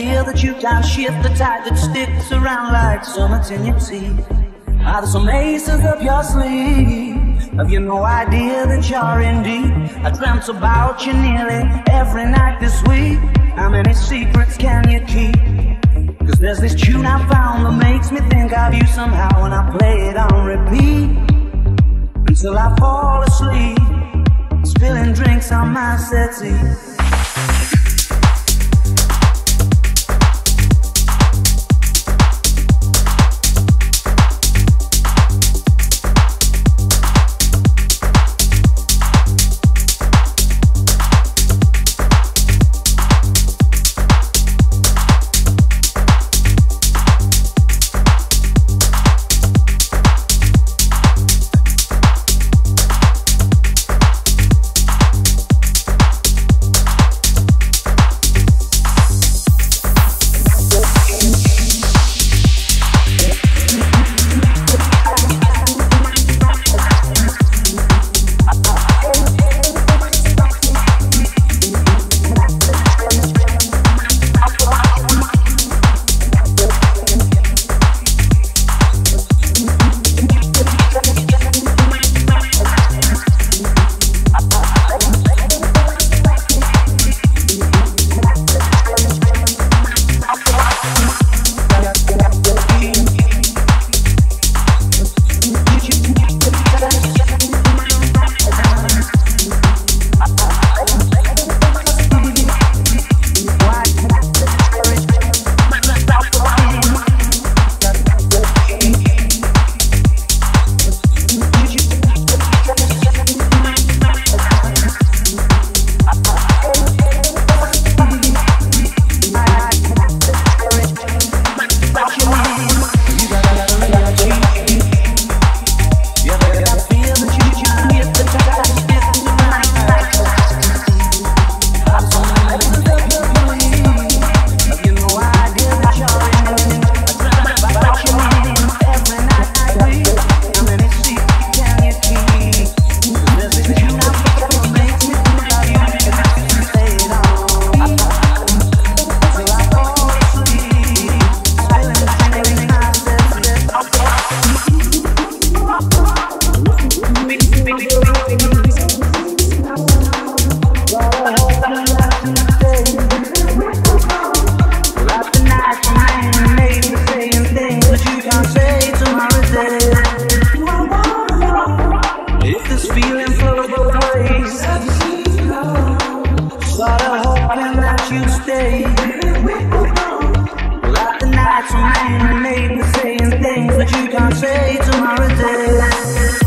feel that you can't shift the tide that sticks around like summits in your teeth? Are there some aces up your sleeve? Have you no idea that you're in deep? I dreamt about you nearly every night this week. How many secrets can you keep? Cause there's this tune I found that makes me think of you somehow when I play it on repeat. Until I fall asleep, spilling drinks on my settee. The nights made saying things that you can't say tomorrow day.